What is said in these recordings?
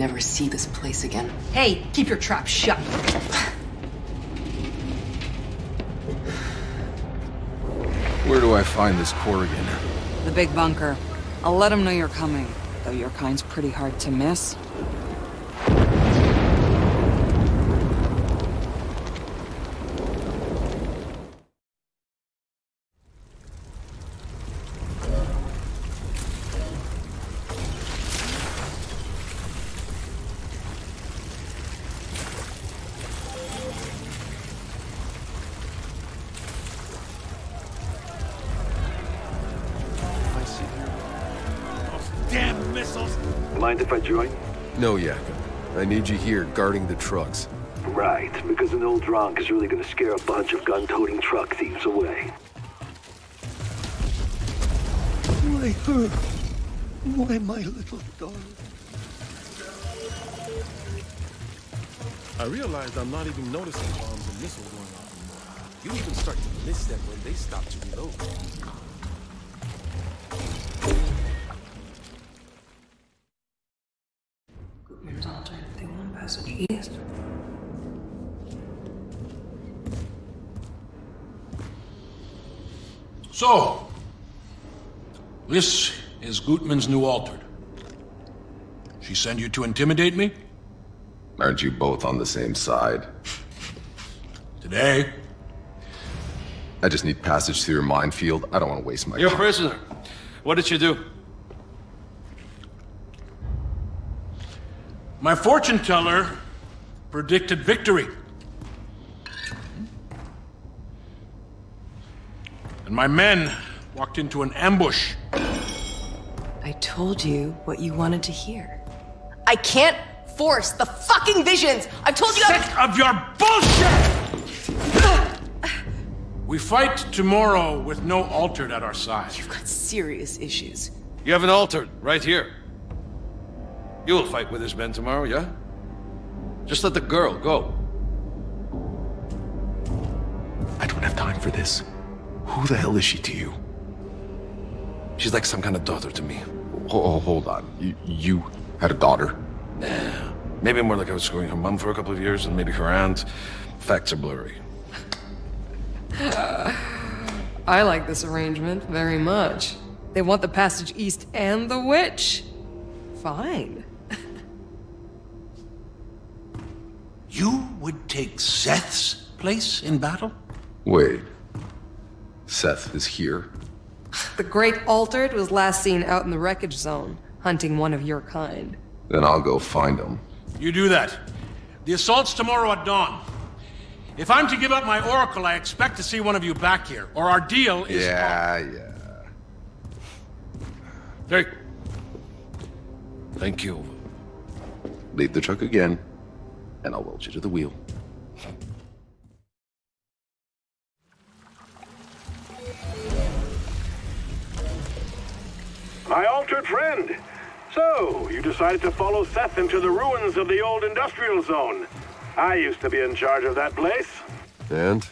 never see this place again. Hey, keep your trap shut. Where do I find this Corrigan? The big bunker. I'll let him know you're coming, though your kind's pretty hard to miss. Mind if I join? No, Yaka. I need you here, guarding the trucks. Right, because an old drunk is really gonna scare a bunch of gun-toting truck thieves away. Why her? Why my little darling? I realized I'm not even noticing bombs and missiles going off. You even start to miss them when they stop to reload. So, this is Gutman's new altered. She sent you to intimidate me? Aren't you both on the same side? Today, I just need passage through your minefield. I don't want to waste my You're a prisoner. What did you do? my fortune teller predicted victory. And my men walked into an ambush. I told you what you wanted to hear. I can't force the fucking visions! I've told you Sick of your bullshit! we fight tomorrow with no altered at our side. You've got serious issues. You have an altered right here. You'll fight with his men tomorrow, yeah? Just let the girl go. I don't have time for this. Who the hell is she to you? She's like some kind of daughter to me. Oh, hold on. You, you had a daughter? Nah. Maybe more like I was screwing her mom for a couple of years, and maybe her aunt. Facts are blurry. I like this arrangement very much. They want the passage east and the witch. Fine. You would take Seth's place in battle? Wait. Seth is here? The Great Altered was last seen out in the wreckage zone, hunting one of your kind. Then I'll go find him. You do that. The assault's tomorrow at dawn. If I'm to give up my oracle, I expect to see one of you back here, or our deal is. Yeah, yeah. Hey. Thank you. Leave the truck again, and I'll weld you to the wheel. My altered friend. So, you decided to follow Seth into the ruins of the old industrial zone. I used to be in charge of that place. And?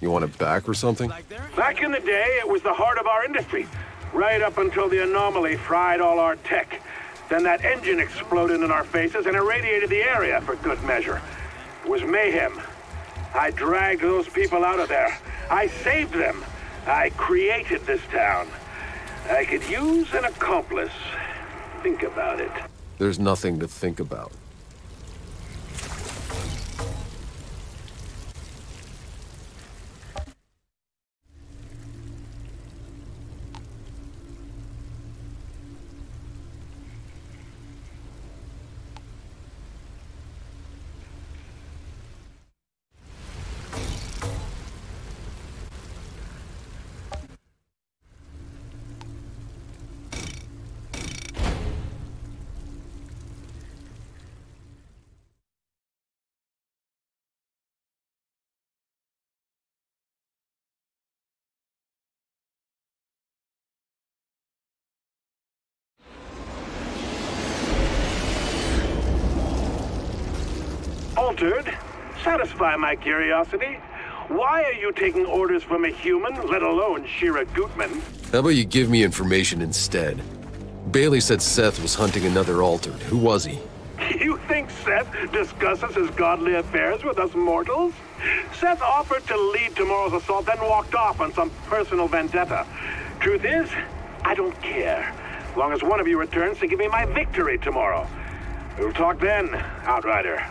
You want it back or something? Back in the day, it was the heart of our industry. Right up until the anomaly fried all our tech. Then that engine exploded in our faces and irradiated the area for good measure. It was mayhem. I dragged those people out of there. I saved them. I created this town. I could use an accomplice. Think about it. There's nothing to think about. Altered? Satisfy my curiosity. Why are you taking orders from a human, let alone Shira Gutman? How about you give me information instead? Bailey said Seth was hunting another altered. Who was he? You think Seth discusses his godly affairs with us mortals? Seth offered to lead tomorrow's assault, then walked off on some personal vendetta. Truth is, I don't care. As long as one of you returns to give me my victory tomorrow. We'll talk then, Outrider.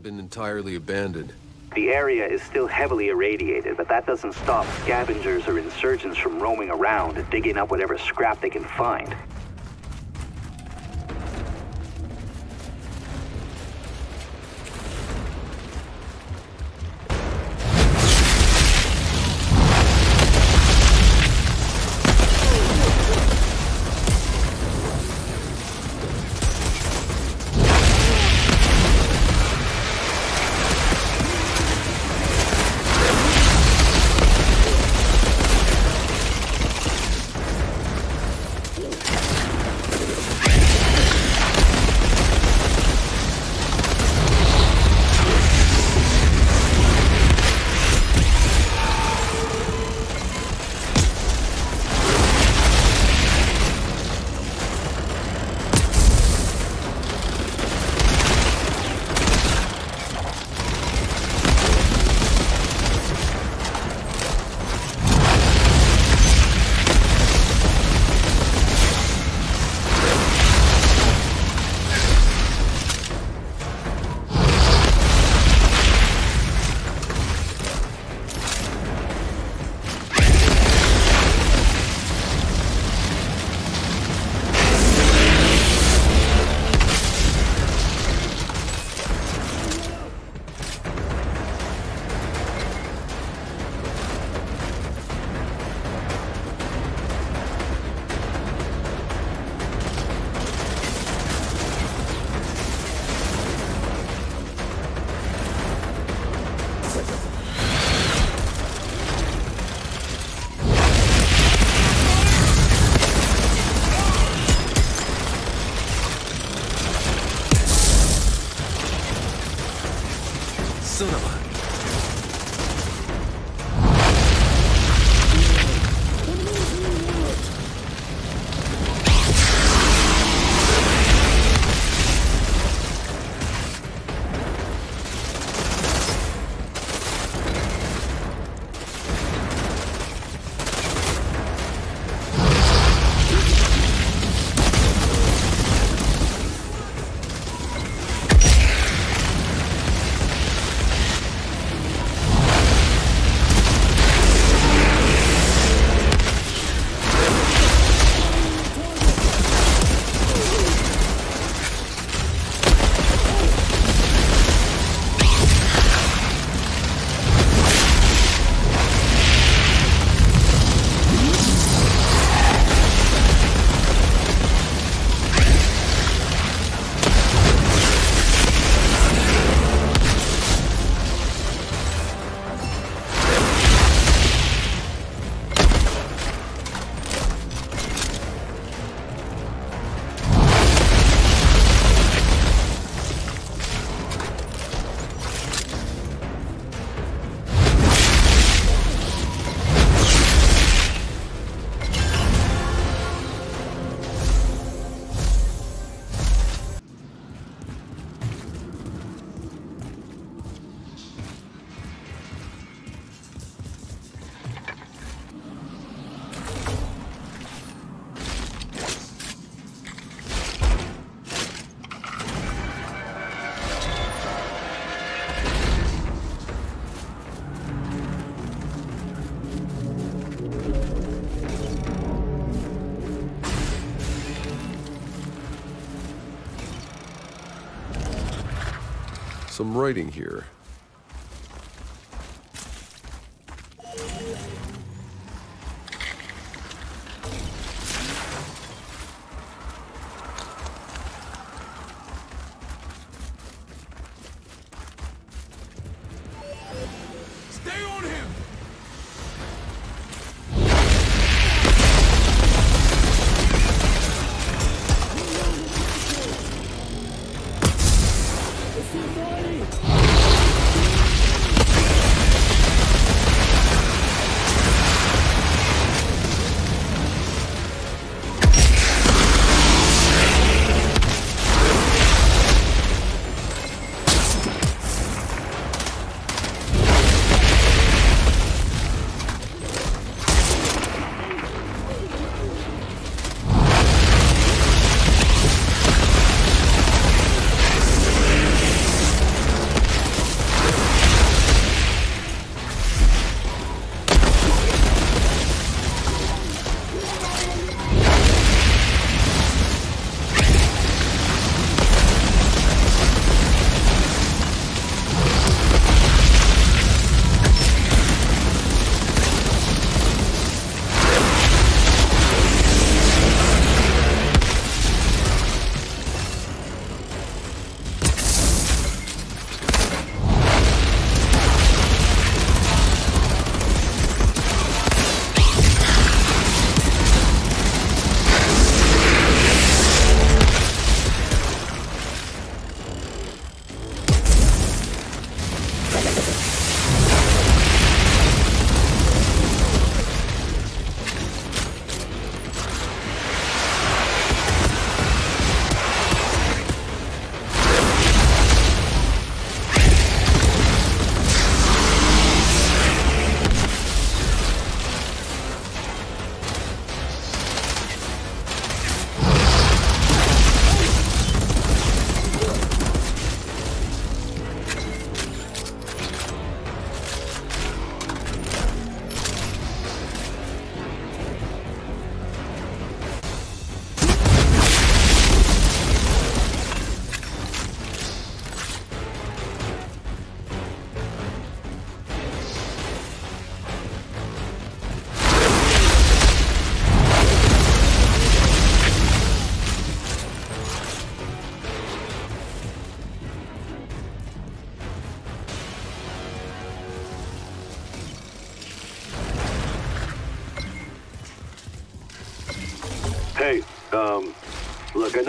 Hasn't been entirely abandoned. The area is still heavily irradiated, but that doesn't stop scavengers or insurgents from roaming around and digging up whatever scrap they can find. Some writing here.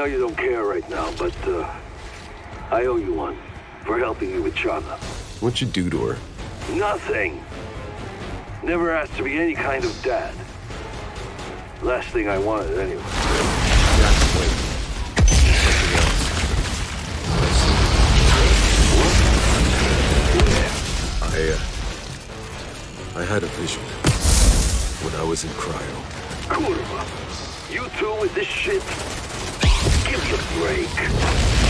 Know you don't care right now, but, uh, I owe you one for helping you with Channa. What'd you do to her? Nothing. Never asked to be any kind of dad. Last thing I wanted, anyway. That's wait. I, uh, I had a vision when I was in cryo. Kurva, you two with this shit? Give me a break.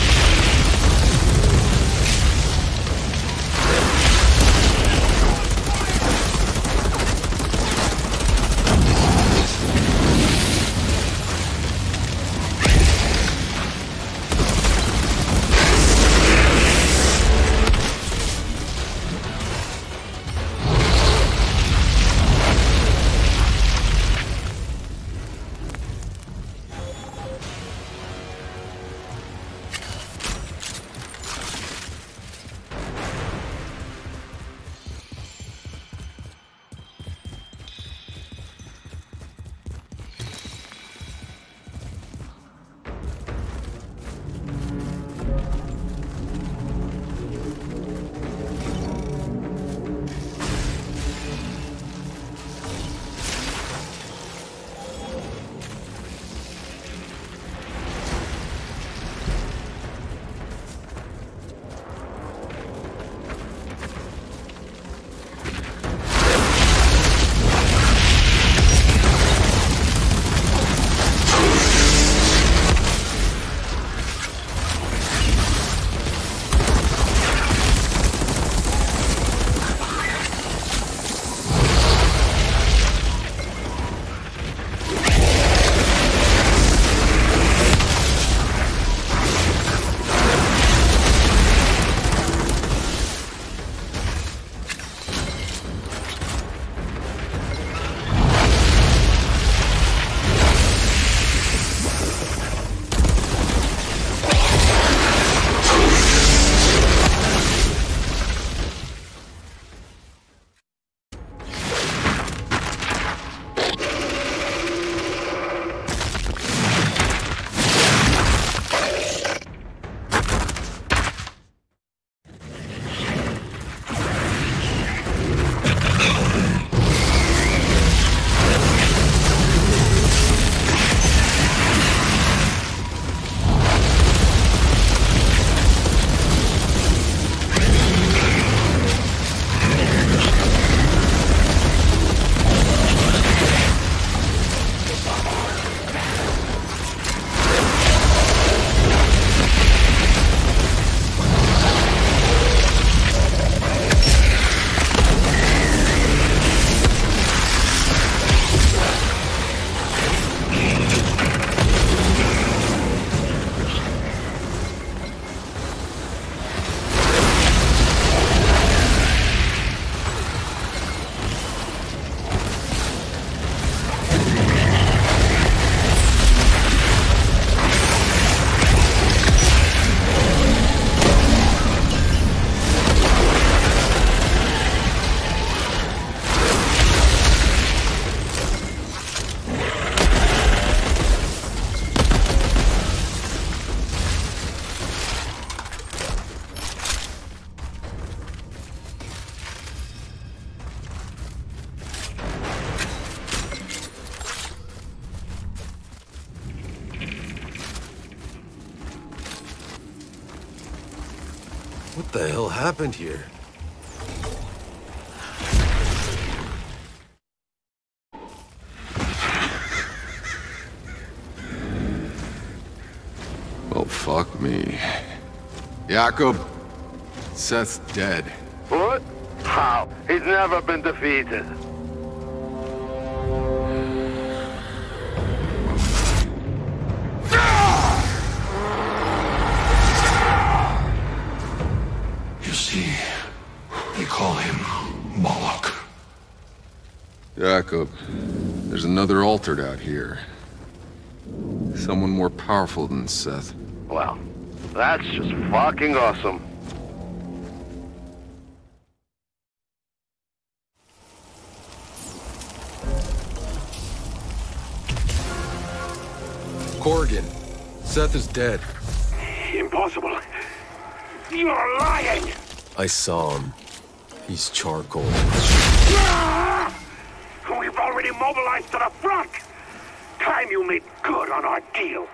Happened here? Well, fuck me. Jakub, Seth's dead. What? How? He's never been defeated. Jakub, there's another altered out here. Someone more powerful than Seth. Well, that's just fucking awesome. Corrigan, Seth is dead. Impossible. You're lying! I saw him. He's charcoal. Ah! Mobilized to the front! Time you made good on our deal.